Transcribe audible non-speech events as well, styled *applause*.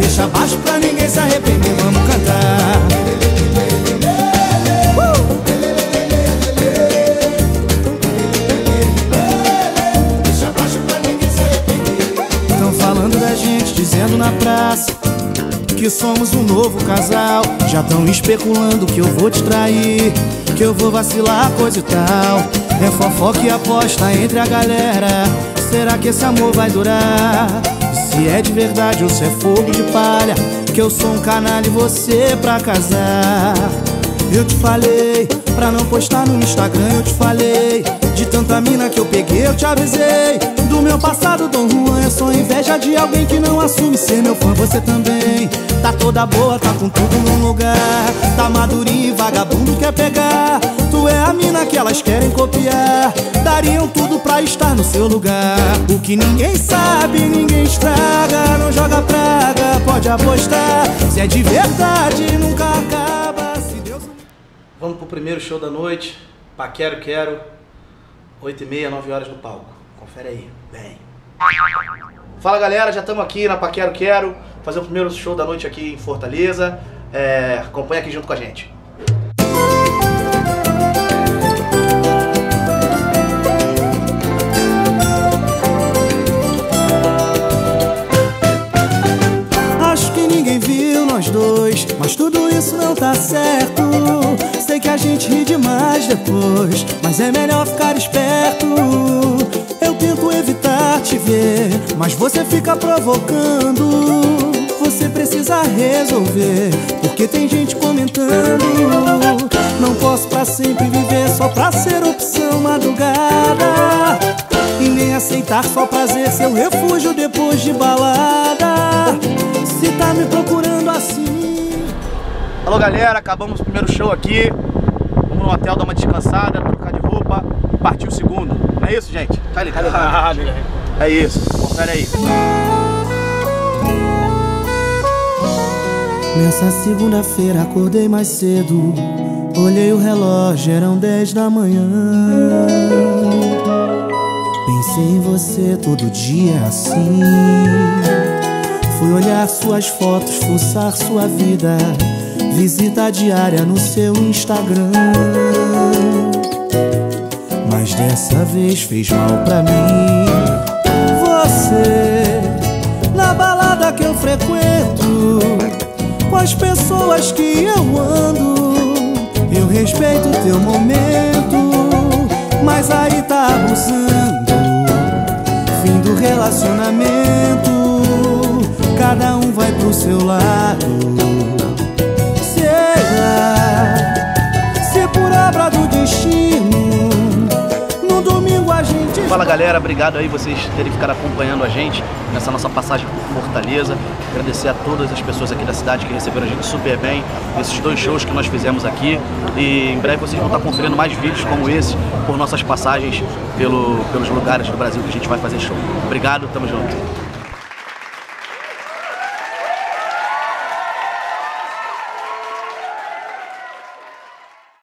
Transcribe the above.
Deixa baixo pra ninguém se arrepender, vamos cantar. Deixa baixo pra ninguém se arrepender. Tão falando da gente, dizendo na praça que somos um novo casal. Já tão especulando que eu vou te trair, que eu vou vacilar, coisa e tal. É fofoca e aposta entre a galera. Será que esse amor vai durar? Se é de verdade ou se é fogo de palha, que eu sou um canalha e você pra casar. Eu te falei pra não postar no Instagram, eu te falei de tanta mina que eu peguei, eu te avisei do meu passado, Dom Juan. Eu sou inveja de alguém que não assume ser meu fã. Você também tá toda boa, tá com tudo no lugar. Tá madurinho e vagabundo quer pegar. Tu é a mina que elas querem copiar. Dariam tudo pra estar no seu lugar. O que ninguém sabe, ninguém estraga. Não joga praga, pode apostar. Se é de verdade, nunca acaba. Se Deus. Vamos pro primeiro show da noite. Paquero Quero. 8 e meia, 9 horas no palco. Confere aí. Vem. Fala galera, já estamos aqui na Paquero Quero. Fazer o primeiro show da noite aqui em Fortaleza. É, acompanha aqui junto com a gente. Acho que ninguém viu nós dois, mas tudo isso não tá certo. Sei que a gente ri demais depois, mas é melhor ficar esperto. Eu tento evitar te ver, mas você fica provocando. Resolver, porque tem gente comentando. Não posso pra sempre viver só pra ser opção madrugada. E nem aceitar só prazer seu refúgio depois de balada. Se tá me procurando assim. Alô galera, acabamos o primeiro show aqui. Vamos no hotel dar uma descansada, trocar de roupa e partir o segundo. Não é isso, gente? Tá ligado? *laughs* É isso. Confere aí. Nessa segunda-feira acordei mais cedo. Olhei o relógio, eram 10 da manhã. Pensei em você todo dia assim. Fui olhar suas fotos, fuçar sua vida. Visita diária no seu Instagram. Mas dessa vez fez mal pra mim. Você, na balada que eu frequento, com as pessoas que eu ando, eu respeito teu momento, mas aí tá abusando. Fim do relacionamento, cada um vai pro seu lado. Será se por obra do destino, Fala galera, obrigado aí vocês terem ficado acompanhando a gente nessa nossa passagem por Fortaleza. Agradecer a todas as pessoas aqui da cidade que receberam a gente super bem nesses dois shows que nós fizemos aqui. E em breve vocês vão estar conferindo mais vídeos como esse por nossas passagens pelo, pelos lugares do Brasil que a gente vai fazer show. Obrigado, tamo junto.